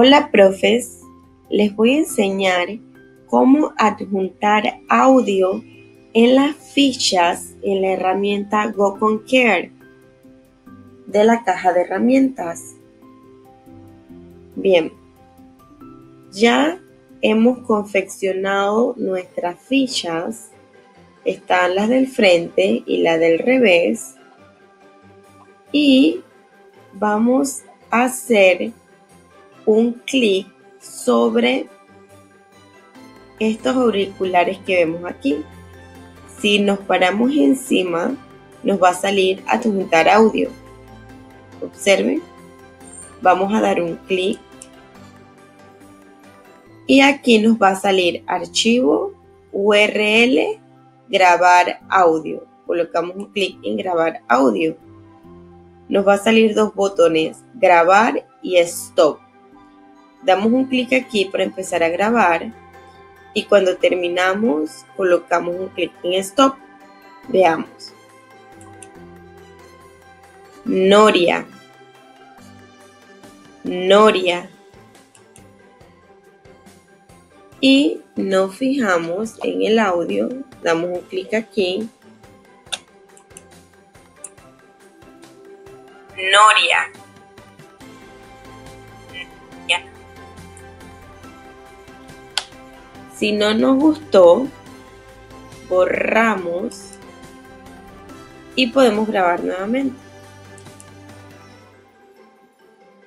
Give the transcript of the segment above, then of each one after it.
Hola profes, les voy a enseñar cómo adjuntar audio en las fichas en la herramienta Go Care de la caja de herramientas. Bien, ya hemos confeccionado nuestras fichas. Están las del frente y la del revés. Y vamos a hacer un clic sobre estos auriculares que vemos aquí. Si nos paramos encima, nos va a salir adjuntar audio. Observen. Vamos a dar un clic. Y aquí nos va a salir archivo, URL, grabar audio. Colocamos un clic en grabar audio. Nos va a salir dos botones, grabar y stop. Damos un clic aquí para empezar a grabar y cuando terminamos colocamos un clic en stop. Veamos. Noria. Noria. Y nos fijamos en el audio, damos un clic aquí. Noria. Si no nos gustó, borramos y podemos grabar nuevamente.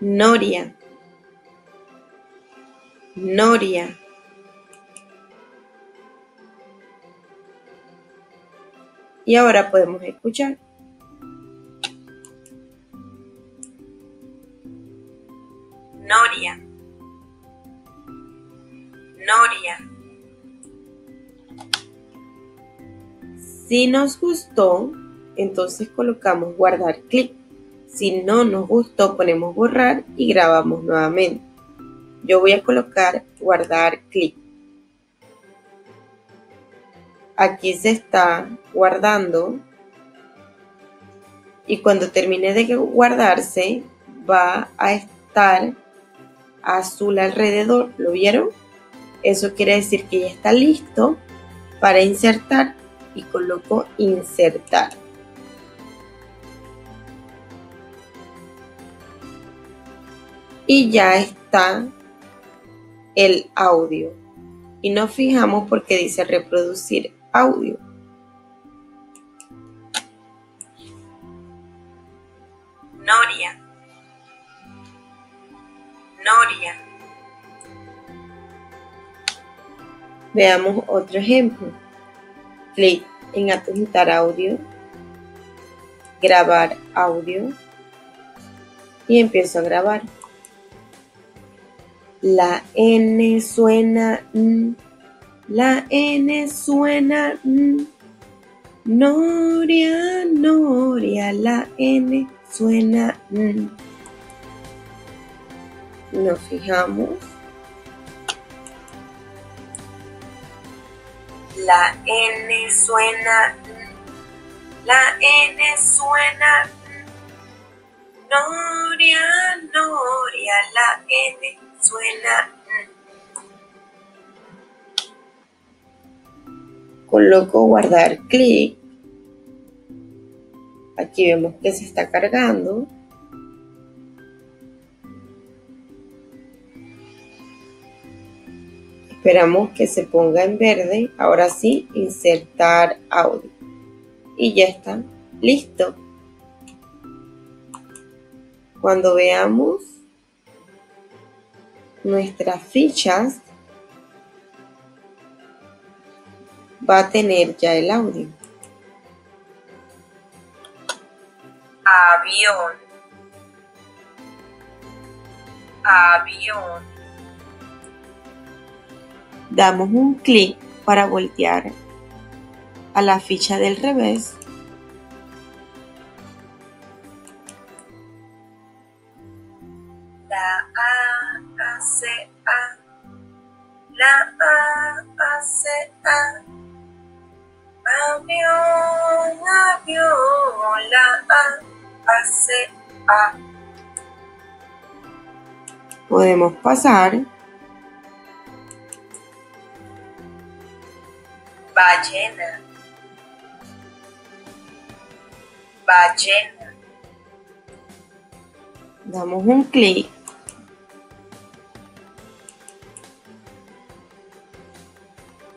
Noria. Noria. Y ahora podemos escuchar. Noria. Noria. Si nos gustó, entonces colocamos guardar clic. Si no nos gustó, ponemos borrar y grabamos nuevamente. Yo voy a colocar guardar clic. Aquí se está guardando y cuando termine de guardarse va a estar azul alrededor. ¿Lo vieron? Eso quiere decir que ya está listo para insertar y coloco insertar. Y ya está el audio. Y nos fijamos porque dice reproducir audio. Noria. Noria. Veamos otro ejemplo clic en adjuntar audio, grabar audio y empiezo a grabar. La N suena, la N suena, Noria, Noria, la N suena. Nos fijamos La N suena. La N suena. Noria, Noria, la N suena. Coloco guardar clic. Aquí vemos que se está cargando. Esperamos que se ponga en verde. Ahora sí, insertar audio. Y ya está. Listo. Cuando veamos nuestras fichas, va a tener ya el audio. Avión. Avión damos un clic para voltear a la ficha del revés la A, A, C, A, la A, A, C, A, avión, avión, la A, A, C, A. Podemos pasar. Ballena. Ballena. Damos un clic.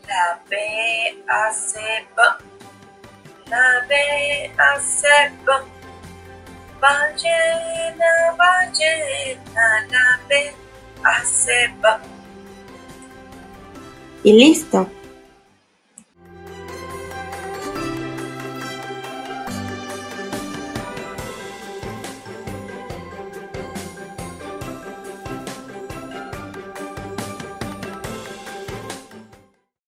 La B hace B. La B hace B. Ballena, ballena, la B hace B. Y listo.